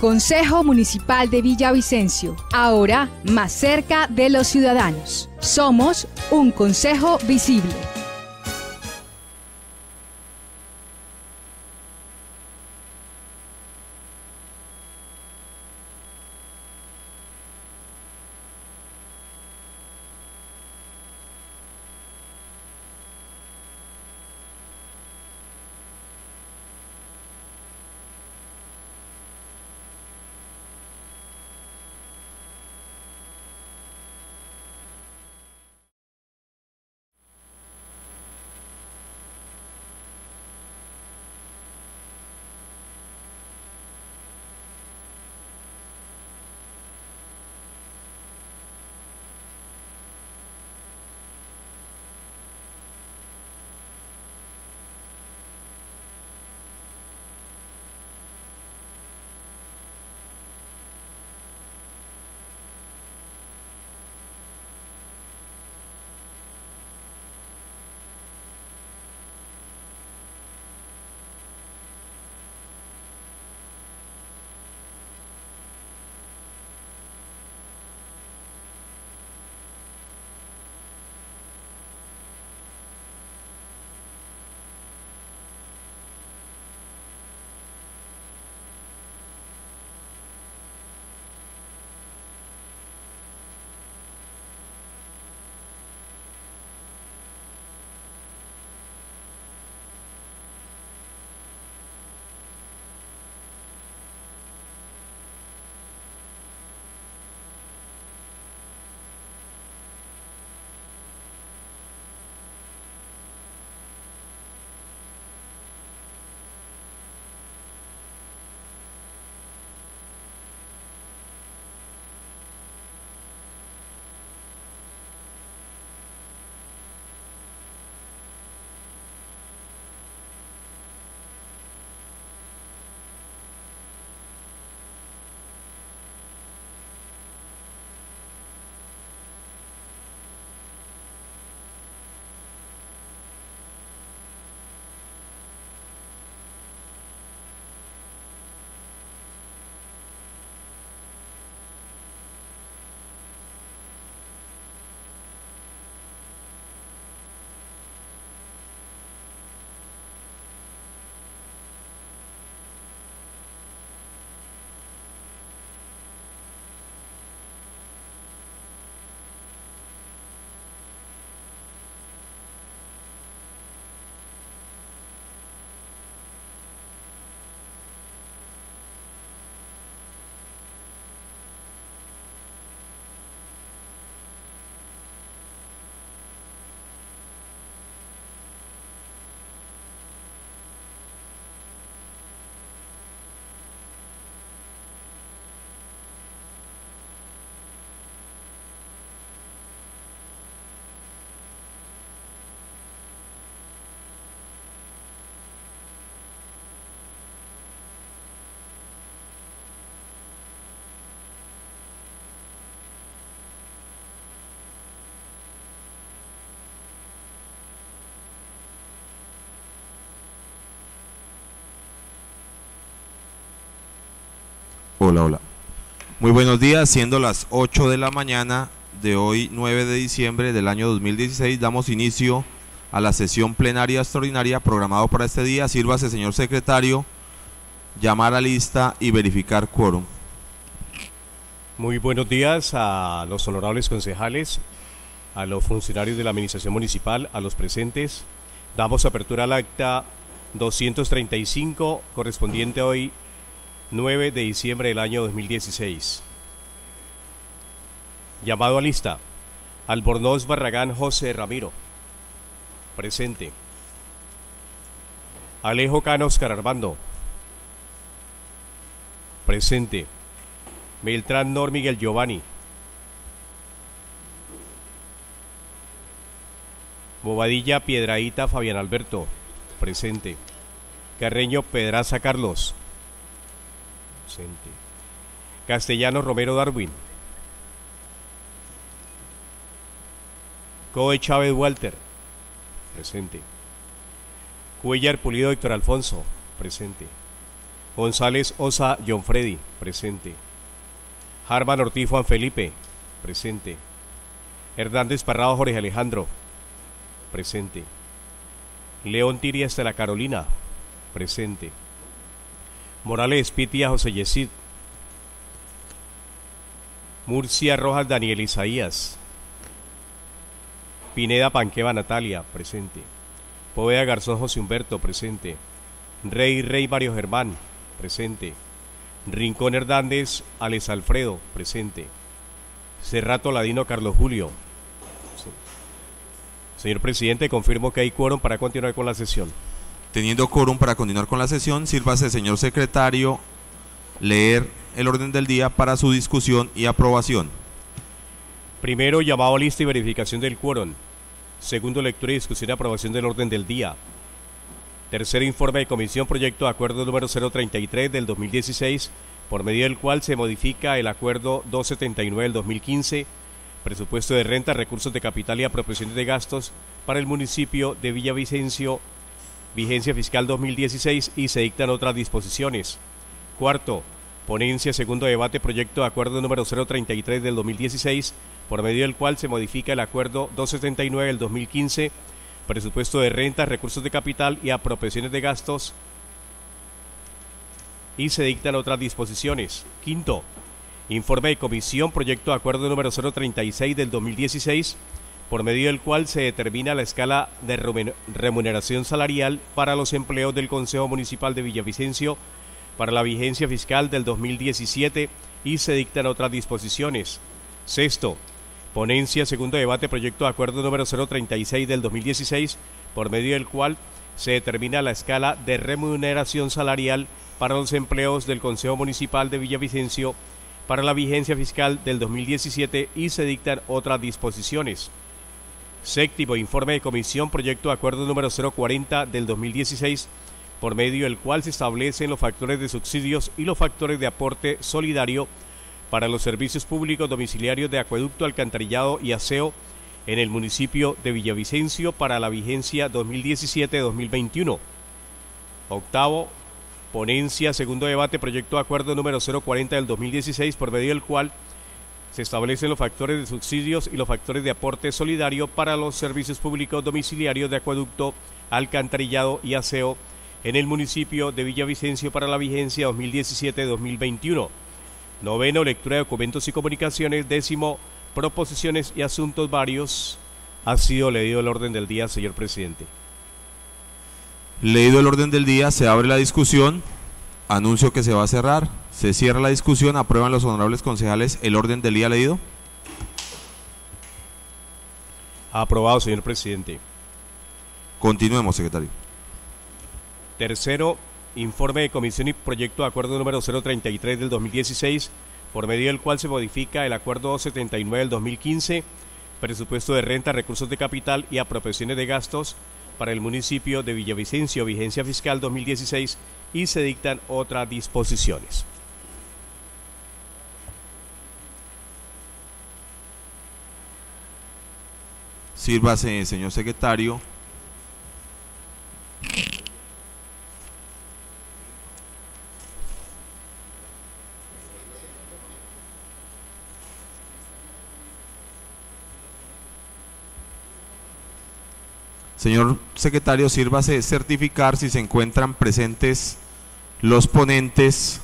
Consejo Municipal de Villavicencio, ahora más cerca de los ciudadanos. Somos un consejo visible. Hola, hola. Muy buenos días, siendo las 8 de la mañana de hoy, 9 de diciembre del año 2016, damos inicio a la sesión plenaria extraordinaria programado para este día. Sírvase, señor secretario, llamar a lista y verificar quórum. Muy buenos días a los honorables concejales, a los funcionarios de la Administración Municipal, a los presentes. Damos apertura al acta 235 correspondiente hoy 9 de diciembre del año 2016. Llamado a lista. Albornoz Barragán José Ramiro. Presente. Alejo Cano Oscar Armando. Presente. Beltrán Nor Miguel Giovanni. Bobadilla Piedraíta Fabián Alberto. Presente. Carreño Pedraza Carlos. Presente. Castellano Romero Darwin. Coe Chávez Walter. Presente. Cuellar Pulido Héctor Alfonso. Presente. González Osa John Freddy, presente. Harman Ortiz Juan Felipe, presente. Hernández Parrado Jorge Alejandro, presente. León Tiria Estela Carolina, presente. Morales Pitia José Yesid. Murcia Rojas Daniel Isaías. Pineda Panqueva Natalia, presente. Poveda Garzón José Humberto, presente. Rey Rey Mario Germán, presente. Rincón Hernández Alex Alfredo, presente. Cerrato Ladino Carlos Julio. Señor presidente, confirmo que hay quórum para continuar con la sesión. Teniendo quórum para continuar con la sesión, sírvase, señor secretario, leer el orden del día para su discusión y aprobación. Primero, llamado a lista y verificación del quórum. Segundo, lectura y discusión y aprobación del orden del día. Tercer informe de comisión, proyecto de acuerdo número 033 del 2016, por medio del cual se modifica el acuerdo 279 del 2015, presupuesto de renta, recursos de capital y apropiaciones de gastos para el municipio de Villavicencio, vigencia fiscal 2016 y se dictan otras disposiciones. Cuarto, ponencia, segundo debate, proyecto de acuerdo número 033 del 2016, por medio del cual se modifica el acuerdo 279 del 2015, presupuesto de renta, recursos de capital y apropiaciones de gastos y se dictan otras disposiciones. Quinto, informe de comisión, proyecto de acuerdo número 036 del 2016, por medio del cual se determina la escala de remuneración salarial para los empleos del Consejo Municipal de Villavicencio para la vigencia fiscal del 2017 y se dictan otras disposiciones. Sexto, ponencia, segundo debate, proyecto de acuerdo número 036 del 2016, por medio del cual se determina la escala de remuneración salarial para los empleos del Consejo Municipal de Villavicencio para la vigencia fiscal del 2017 y se dictan otras disposiciones. Séptimo, informe de comisión, proyecto de acuerdo número 040 del 2016, por medio del cual se establecen los factores de subsidios y los factores de aporte solidario para los servicios públicos domiciliarios de acueducto, alcantarillado y aseo en el municipio de Villavicencio para la vigencia 2017-2021. Octavo, ponencia, segundo debate, proyecto de acuerdo número 040 del 2016, por medio del cual se establecen los factores de subsidios y los factores de aporte solidario para los servicios públicos domiciliarios de acueducto, alcantarillado y aseo en el municipio de Villavicencio para la vigencia 2017-2021. Noveno, lectura de documentos y comunicaciones. Décimo, proposiciones y asuntos varios. Ha sido leído el orden del día, señor presidente. Leído el orden del día, se abre la discusión. Anuncio que se va a cerrar. Se cierra la discusión. Aprueban los honorables concejales el orden del día leído. Aprobado, señor presidente. Continuemos, secretario. Tercero, informe de comisión y proyecto de acuerdo número 033 del 2016, por medio del cual se modifica el acuerdo 279 del 2015, presupuesto de renta, recursos de capital y apropiaciones de gastos para el municipio de Villavicencio, vigencia fiscal 2016, y se dictan otras disposiciones. Sírvase, señor secretario. Señor secretario, sírvase certificar si se encuentran presentes los ponentes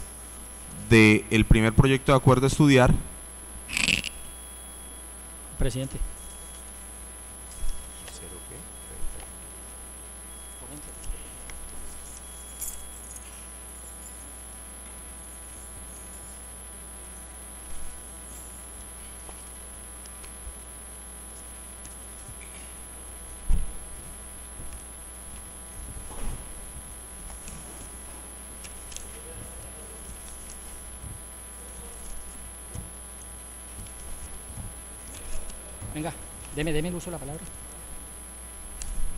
del primer proyecto de acuerdo a estudiar. Presidente. Venga, deme, deme el uso de la palabra.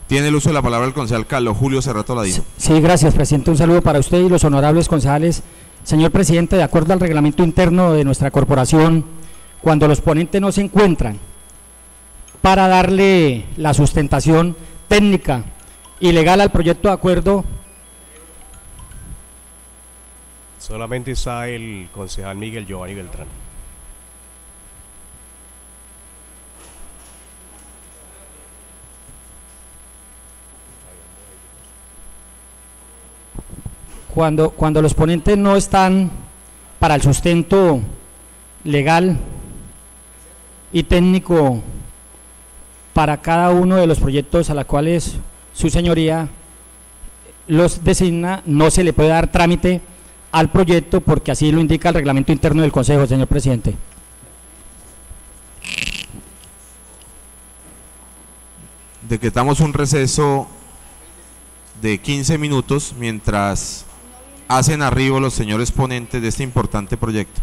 Tiene el uso de la palabra el concejal Carlos Julio Cerrato Ladino. Sí, gracias, presidente. Un saludo para usted y los honorables concejales. Señor presidente, de acuerdo al reglamento interno de nuestra corporación, cuando los ponentes no se encuentran para darle la sustentación técnica y legal al proyecto de acuerdo, Solamente está el concejal Miguel Giovanni Beltrán. Cuando, cuando los ponentes no están para el sustento legal y técnico para cada uno de los proyectos a los cuales su señoría los designa, no se le puede dar trámite al proyecto porque así lo indica el reglamento interno del Consejo, señor presidente. Decretamos un receso de 15 minutos mientras hacen arribo los señores ponentes de este importante proyecto.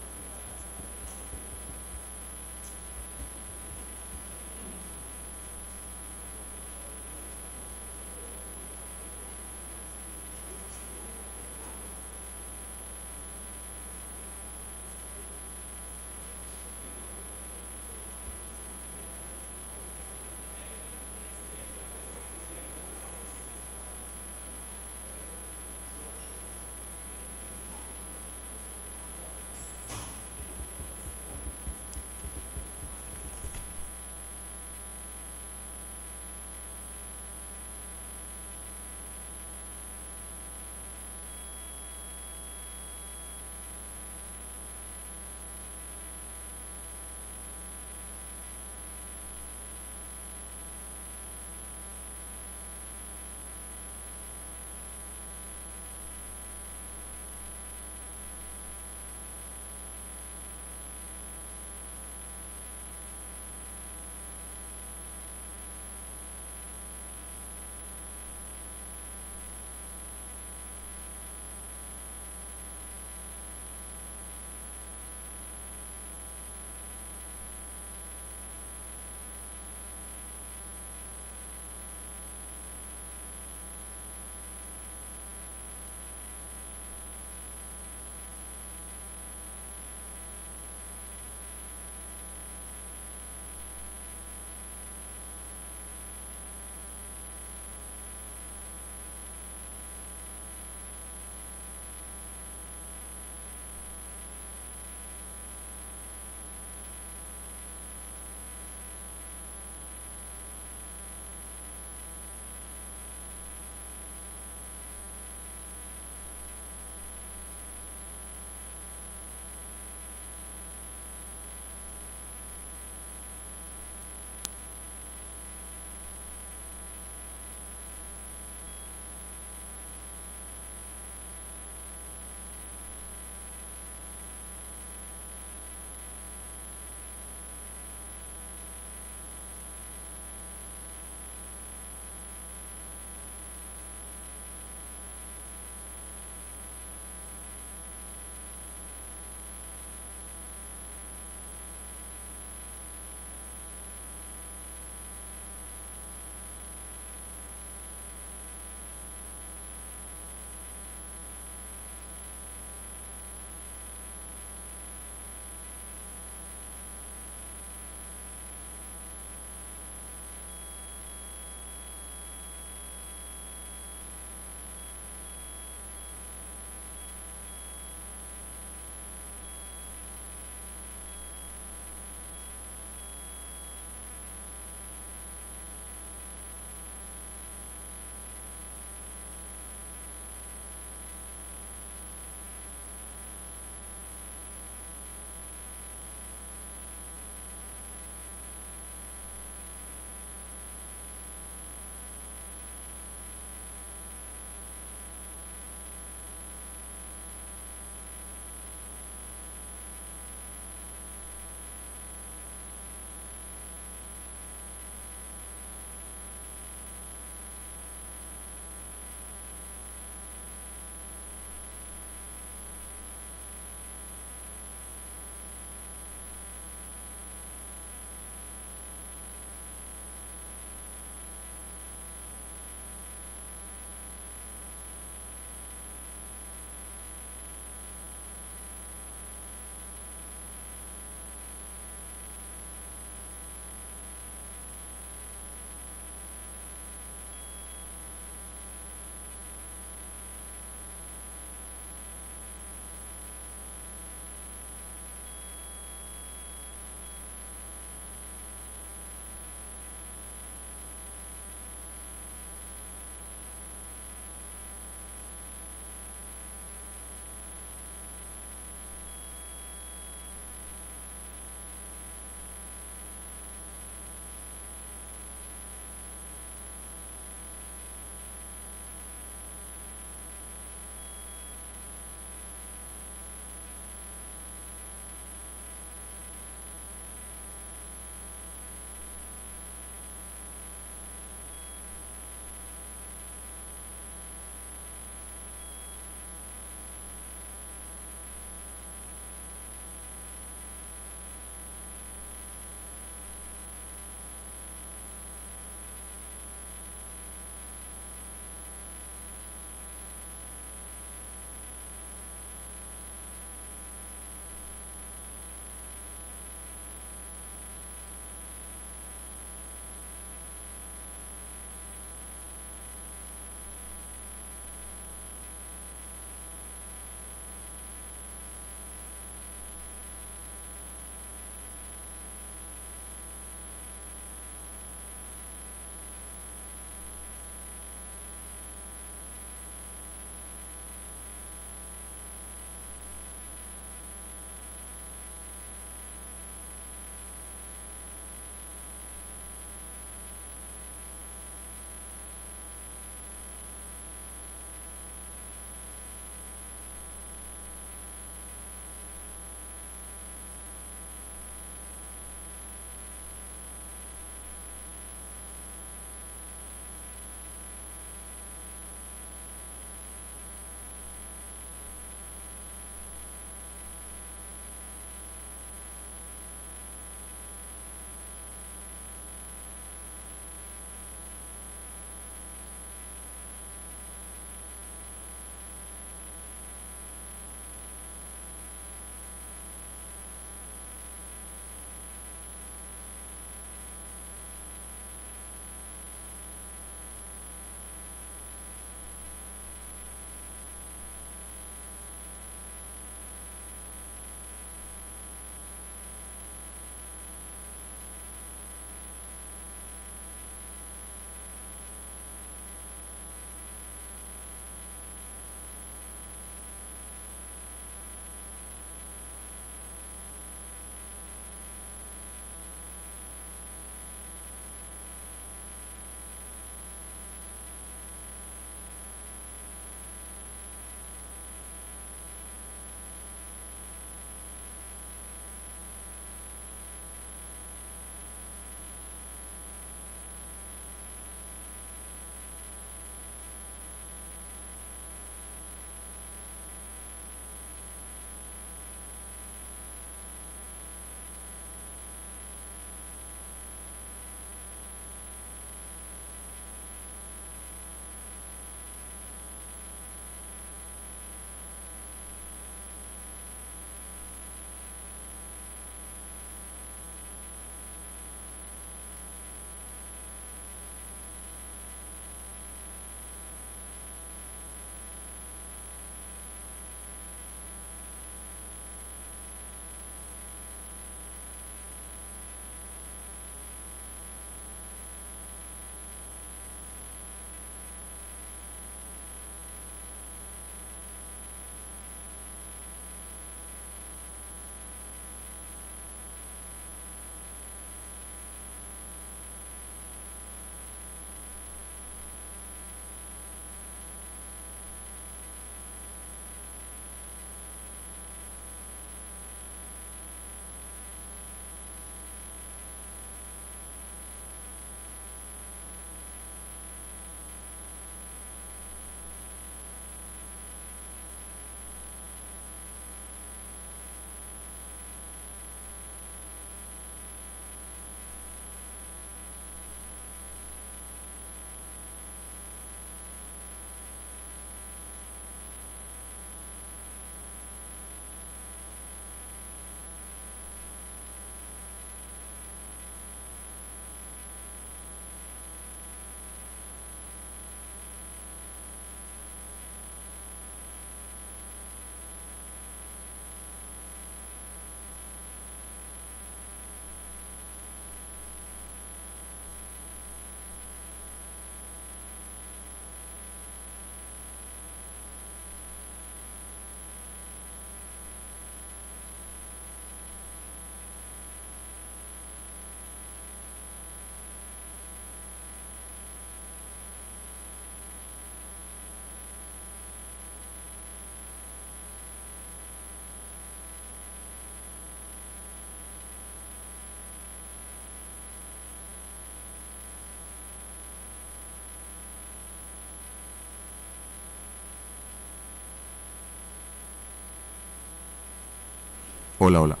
Hola, hola.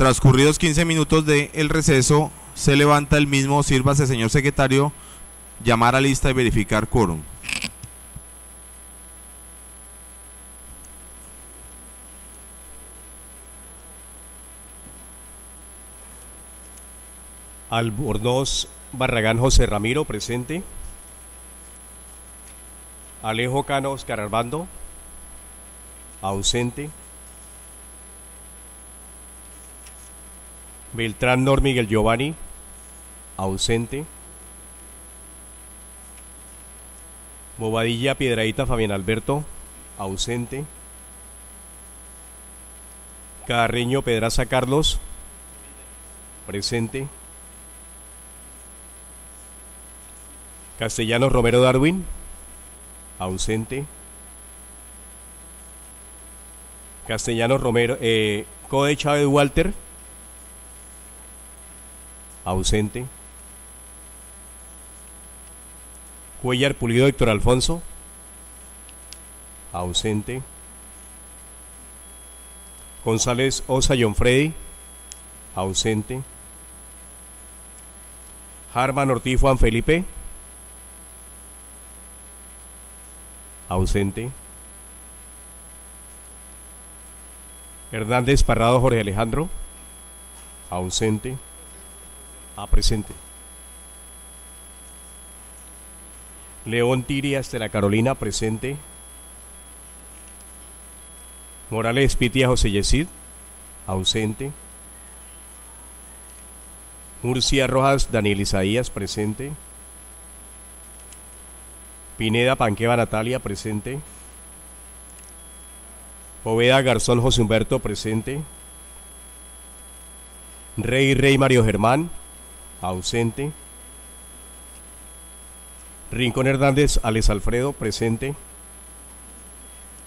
Transcurridos 15 minutos del el receso, se levanta el mismo, sírvase, señor secretario, llamar a lista y verificar quórum. Albornoz Barragán José Ramiro, presente. Alejo Cano Oscar Armando, ausente. Beltrán Nor Miguel Giovanni, ausente. Bobadilla Piedradita Fabián Alberto, ausente. Carreño Pedraza Carlos, presente. Castellanos Romero Darwin, ausente. Castellanos Romero, eh, Code Chávez Walter, ausente. Cuellar Pulido Héctor Alfonso, ausente. González Osa John Freddy, ausente. Harman Ortiz Juan Felipe, ausente. Hernández Parrado Jorge Alejandro, ausente. A presente. León Tirias de la Carolina, presente. Morales Pitia José Yesid, ausente. Murcia Rojas Daniel Isaías, presente. Pineda Panqueva Natalia, presente. Poveda Garzón José Humberto, presente. Rey Rey Mario Germán, ausente. Rincón Hernández Alex Alfredo, presente.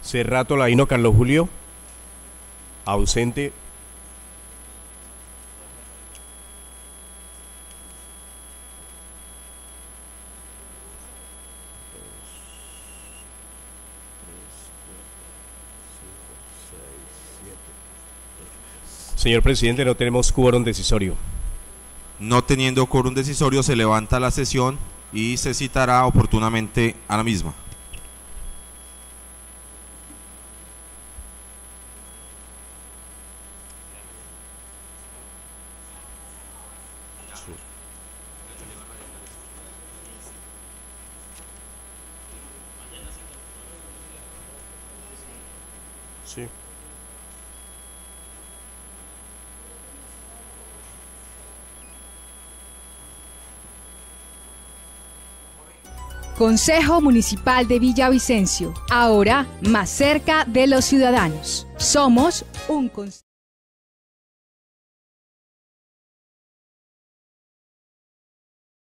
Cerrato Laino Carlos Julio, ausente. Señor presidente, no tenemos quórum decisorio. No teniendo quórum decisorio, se levanta la sesión y se citará oportunamente a la misma. Sí. Consejo Municipal de Villavicencio, ahora más cerca de los ciudadanos. Somos un.